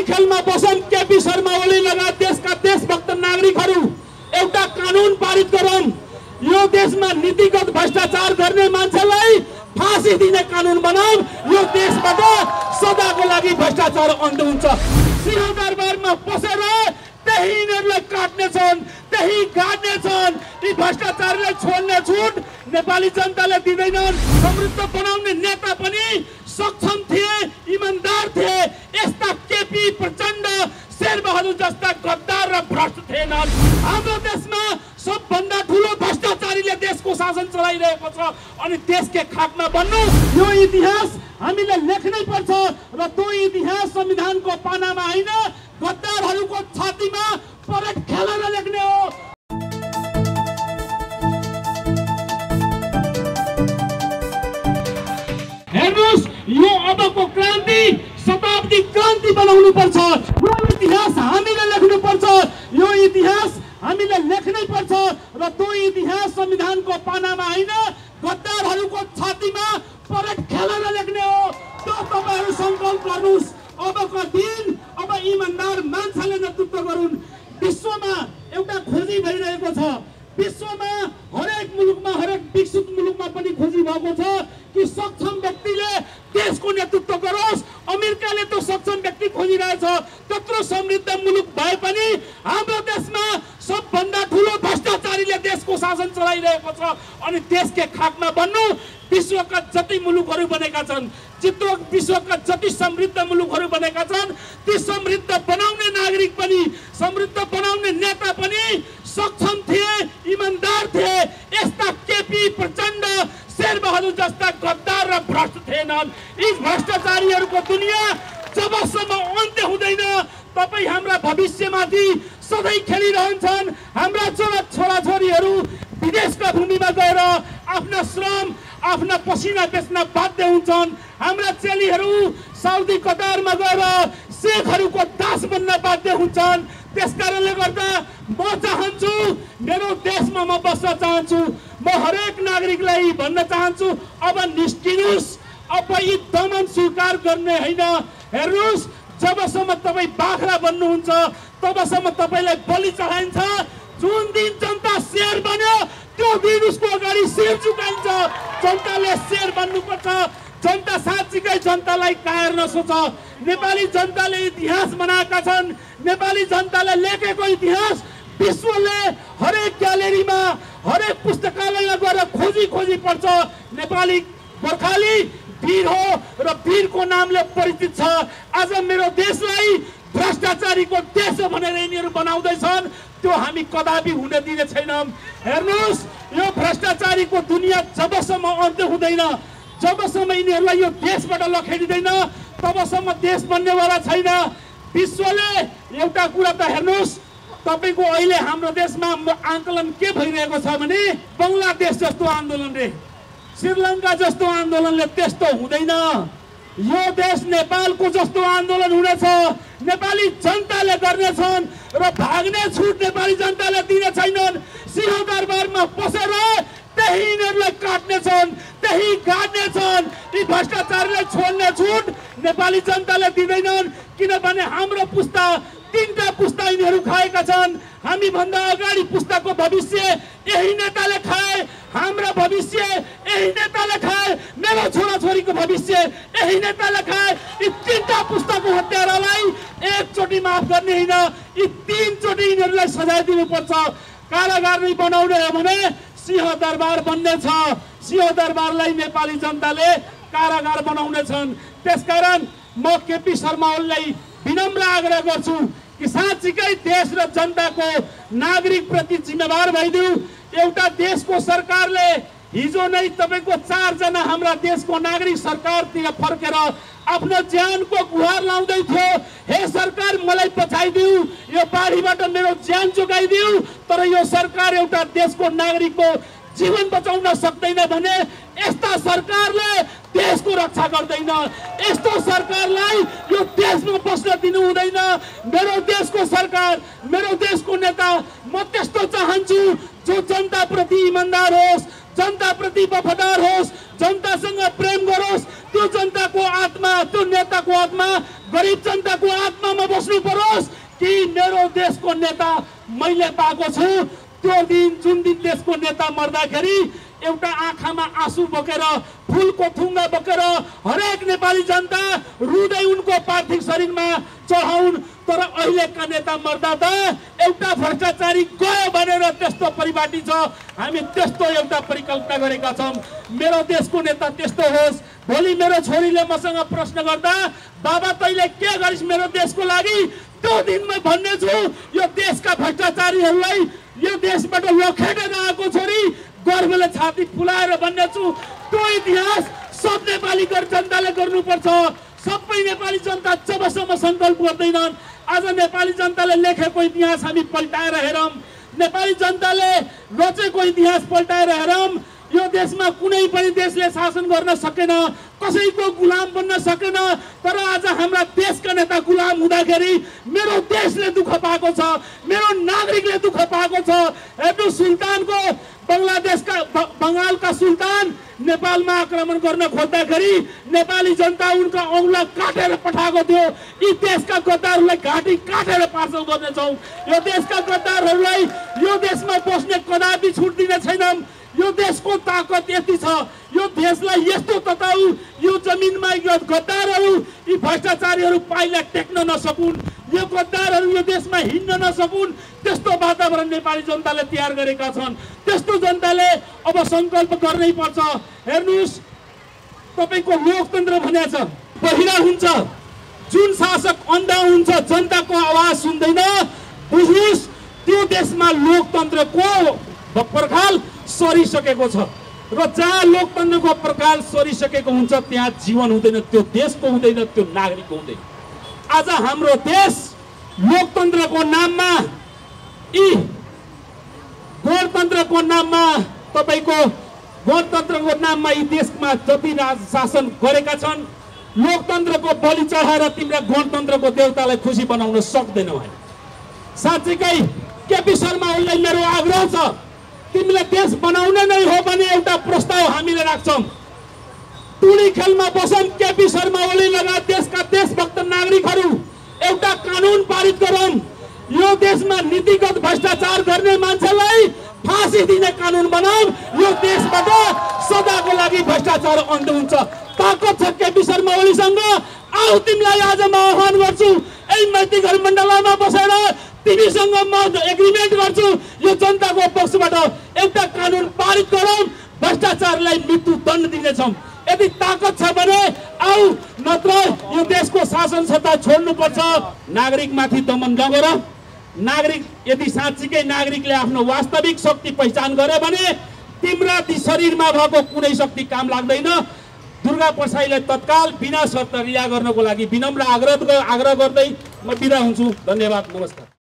यही खेलमा बसौँ केपी शर्मा ओली लगायत देशका देशभक्त नागरिकहरू एउटा कानुन पारित गरौँ यो देशमा नीतिगत भ्रष्टाचार गर्ने मान्छेलाई फाँसी दिने कानुन बनाऊ यो देशबाट सदाको लागि भ्रष्टाचार अन्त हुन्छ। सिंह दरबारमा पसेर त्यही यिनीहरूलाई काट्नेछन् त्यही गाड्नेछन् यी भ्रष्टाचारलाई छोड्ने छुट नेपाली जनताले दिँदैनन्। समृद्ध बनाउने नेता पनि सक्षम थिए इमान्दार थिए। यस्ता केपी प्रचण्ड शेरबहादुर जस्ता गद्दार र भ्रष्ट थिएनन् हाम्रो देशमा सबभन्दा ठुलो भ्रष्टाचारीले देशको शासन चलाइरहेको छ अनि देशकै खाकमा बन्नु यो इतिहास हामीले लेख्नै पर्छ र त्यो इतिहास संविधानको पानामा होइन गद्दारहरूको छातीमा परेड खेलेर लेख्ने हो। हेर्नुहोस् यो अबको क्रान्ति शताब्दी क्रान्ति बनाउनु पर्छ। यो इतिहास हामीले लेख्नु पर्छ। यो इतिहास हामीले लेख्नै पर्छ र त्यो इतिहास संविधानको पानामा होइन गद्दारहरूको छातीमा परेड खेलेर लेख्ने हो। त्यो तपाईँहरू सङ्कल्प गर्नुहोस्। अबको दिन अब इमान्दार मान्छेले नेतृत्व गरून्। विश्वमा एउटा खोजी भइरहेको छ। विश्वमा हरेक मुलुकमा हरेक विकसित मुलुकमा पनि खोजी भएको छ कि सक्षम व्यक्तिले देशको नेतृत्व गरोस् अमेरिकाले त्यो सक्षम खोजिरहेछ त्यत्रो समृद्ध मुलुक भए पनि हाम्रो देशमा सबभन्दा ठुलो भ्रष्टाचारीले देशको शासन चलाइरहेको छ अनि देशकै खाकमा बन्नु विश्वका जति मुलुकहरू बनेका छन् चित्र विश्वका जति समृद्ध मुलुकहरू बनेका छन् ती समृद्ध बनाउने नागरिक पनि समृद्ध बनाउने नेता पनि सक्षम थिए इमान्दार थिए यस्ता केपी प्रचण्ड शेरबहादुर जस्ता गद्दार र भ्रष्ट थिएनन्। यी भ्रष्टाचारीहरूको दुनियाँ जबसम्म तपाईँ हाम्रा भविष्यमाथि सधैँ खेलिरहन्छन्। हाम्रा छोरा छोराछोरीहरू विदेशका भूमिमा गएर आफ्ना श्रम आफ्ना पसिना बेच्न बाध्य हुन्छन्। हाम्रा चेलीहरू साउदी कतारमा गएर शेखहरूको दास बन्न बाध्य हुन्छन्। त्यस कारणले गर्दा म चाहन्छु मेरो देशमा म बस्न चाहन्छु। म हरेक नागरिकलाई भन्न चाहन्छु अब निस्किनुहोस् अब यी दमन स्वीकार गर्ने होइन। हेर्नुहोस् जबसम्म तपाईँ बाख्रा बन्नुहुन्छ तबसम्म तपाईँलाई बलि चढाइन्छ। जुन दिन जनता शेर बन्यो त्यो दिन उसको अगाडि शेर झुकाइन्छ। जनताले शेर बन्नुपर्छ। जनता साँच्चीकै जनतालाई कायर नसोच। नेपाली जनताले इतिहास बनाएका छन्। नेपाली जनताले लेखेको इतिहास विश्वले हरेक ग्यालेरीमा हरेक पुस्तकालयमा गएर खोजी खोजी पढ्छ नेपाली गोर्खाली वीर हो र वीरको नामले परिचित छ। आज मेरो देशलाई भ्रष्टाचारीको देश भनेर यिनीहरू बनाउँदैछन्। त्यो हामी कदापि हुन दिने छैनौँ। हेर्नुहोस् यो भ्रष्टाचारीको दुनियाँ जबसम्म अन्त्य हुँदैन जबसम्म यिनीहरूलाई यो देशबाट लखेडिँदैन तबसम्म देश बन्नेवाला छैन। विश्वले एउटा कुरा त हेर्नुहोस् तपाईँको अहिले हाम्रो देशमा आन्दोलन के भइरहेको छ भने बङ्गलादेश जस्तो आन्दोलन रे। श्रीलङ्का जस्तो आन्दोलनले त्यस्तो हुँदैन। यो देश नेपालको जस्तो आन्दोलन हुनेछ नेपाली जनताले गर्नेछन् र भाग्ने छुट नेपाली जनताले दिने छैनन्। सिंहदरबारमा पसेर त्यही यिनीहरूलाई काट्नेछन् त्यही गाड्नेछन्। यी भ्रष्टाचारलाई छोड्ने छुट नेपाली जनताले दिँदैनन् किनभने हाम्रो पुस्ता तिनवटा पुस्ता यिनीहरू खाएका छन्। हामीभन्दा अगाडि पुस्ताको भविष्य यही नेताले खाए। हाम्रा भविष्य यही नेताले खाए मेरो छोराछोरीको भविष्य यही नेताले खाए यी तिनवटा पुस्ताको हत्यारालाई एकचोटि माफ गर्ने होइन यी तिनचोटि यिनीहरूलाई सजाय दिनुपर्छ कारागार नै बनाउने हो भने सिंह दरबार बन्ने छ सिंह दरबारलाई नेपाली जनताले कारागार बनाउने छन् त्यसकारण म केपी शर्मा ओलीलाई विनम्र आग्रह गर्छु कि साँच्चीकै देश र जनताको नागरिक प्रति जिम्मेवार भइदिउ एउटा देशको सरकारले हिजो नै तपाईँको चारजना हाम्रा देशको नागरिक सरकारतिर फर्केर आफ्नो ज्यानको गुहार लाउँदै थियो। हे सरकार मलाई पछाइदिउ यो बाढीबाट मेरो ज्यान जोगाइदिउ तर यो सरकार एउटा देशको नागरिकको जीवन बचाउन सक्दैन भने यस्ता सरकारले देशको रक्षा गर्दैन। यस्तो सरकारलाई यो देशमा बस्न दिनु हुँदैन। मेरो देशको सरकार मेरो देशको नेता म त्यस्तो चाहन्छु जो जनताप्रति इमान्दार होस् जनताप्रति वफादार होस् जनतासँग प्रेम गरोस् त्यो जनताको आत्मा त्यो नेताको आत्मा गरिब जनताको आत्मामा बस्नु परोस् कि मेरो देशको नेता मैले पाएको छु। त्यो दिन जुन दिन देशको नेता मर्दाखेरि एउटा आँखामा आँसु बोकेर फुलको थुङ्गा बोकेर हरेक नेपाली जनता रुँदै उनको पार्थिव शरीरमा चढाउन् तर अहिलेका नेता मर्दा त एउटा भ्रष्टाचारी गयो भनेर त्यस्तो परिपाटी छ। हामी त्यस्तो एउटा परिकल्पना गरेका छौँ। मेरो देशको नेता त्यस्तो होस्। भोलि मेरो छोरीले मसँग प्रश्न गर्दा बाबा तैँले के गरिस् मेरो देशको लागि? त्यो दिन म भन्ने छु यो देशका भ्रष्टाचारीहरूलाई यो देशबाट लखेटेर आएको छोरी गर्वले छाती फुलाएर भन्ने छु त्यो इतिहास सब नेपाली जनताले गर्नुपर्छ। सबै नेपाली जनता जबसम्म सङ्कल्प गर्दैनन् आज नेपाली जनताले लेखेको इतिहास हामी पल्टाएर हेरौँ। नेपाली जनताले रचेको इतिहास पल्टाएर हेरौँ। यो देशमा कुनै पनि देशले शासन गर्न सकेन कसैको गुलाम बन्न सकेन तर आज हाम्रा देशका नेता गुलाम हुँदाखेरि मेरो देशले दुःख पाएको छ मेरो नागरिकले दुःख पाएको छ। हेर्नु सुल्तानको बङ्गलादेशका बङ्गालका सुल्तान नेपालमा आक्रमण गर्न खोज्दाखेरि नेपाली जनता उनका औँला काटेर पठाएको थियो। यी देशका गद्दारहरूलाई घाँटी काटेर पार्सल गर्नेछौँ। यो देशका गद्दारहरूलाई यो देशमा बस्ने कदापि छुट दिने छैनौँ यो देशको ताकत यति छ यो देशलाई यस्तो तताउ यो जमिनमा यो गद्दारहरू यी भ्रष्टाचारीहरू पाइला टेक्न नसकुन् यो गद्दारहरू यो देशमा हिँड्न नसकुन् त्यस्तो वातावरण नेपाली जनताले तयार गरेका छन्। त्यस्तो जनताले अब सङ्कल्प गर्नै पर्छ। हेर्नुहोस् तपाईँको लोकतन्त्र भनेको छ पहिला हुन्छ जुन शासक अन्धा हुन्छ जनताको आवाज सुन्दैन। बुझ्नुहोस् त्यो देशमा लोकतन्त्रको पर्खाल सरिसकेको छ। र जहाँ लोकतन्त्रको पर्खाल सरिसकेको हुन्छ त्यहाँ जीवन हुँदैन त्यो देशको हुँदैन त्यो नागरिकको हुँदैन। आज हाम्रो देश लोकतन्त्रको नाममा यी गणतन्त्रको नाममा तपाईँको गणतन्त्रको नाममा यी देशमा जति राज शासन गरेका छन् लोकतन्त्रको बलि चढाएर तिमीले गणतन्त्रको देवतालाई खुसी बनाउन सक्दैनौ हामी साँच्चीकै केपी शर्मा ओलीलाई मेरो आग्रह छ। तिमीले देश बनाउने नै हो भने एउटा प्रस्ताव हामीले राख्छौँ। टुडी खेलमा बसौँ केपी शर्मा ओली लगायत देशका देशभक्त नागरिकहरू एउटा कानुन पारित गरौँ। यो देशमा नीतिगत भ्रष्टाचार गर्ने मान्छेलाई फाँसी दिने कानुन बनाऊ। यो देशबाट सदाको लागि भ्रष्टाचार अन्त हुन्छ। ताकत छ केपी शर्मा ओलीसँग। आऊ तिमीलाई आज म आह्वान गर्छु। यही मैत्री मण्डलमा बसेर तिमीसँग म एग्रिमेन्ट गर्छु यो जनताको पक्षबाट एउटा कानुन पारित गरौँ भ्रष्टाचारलाई मृत्यु दण्ड दिनेछौँ यदि ताकत छ भने आऊ नत्र यो देशको शासन सत्ता छोड्नुपर्छ नागरिकमाथि दमन नगर नागरिक यदि साँच्चीकै नागरिकले आफ्नो वास्तविक शक्ति पहिचान गरे भने तिम्रा ती शरीरमा भएको कुनै शक्ति काम लाग्दैन दुर्गा प्रसाईलाई तत्काल बिना शर्त रिहा गर्नको लागि विनम्र आग्रह आग्रह गर्दै म बिदा हुन्छु धन्यवाद नमस्कार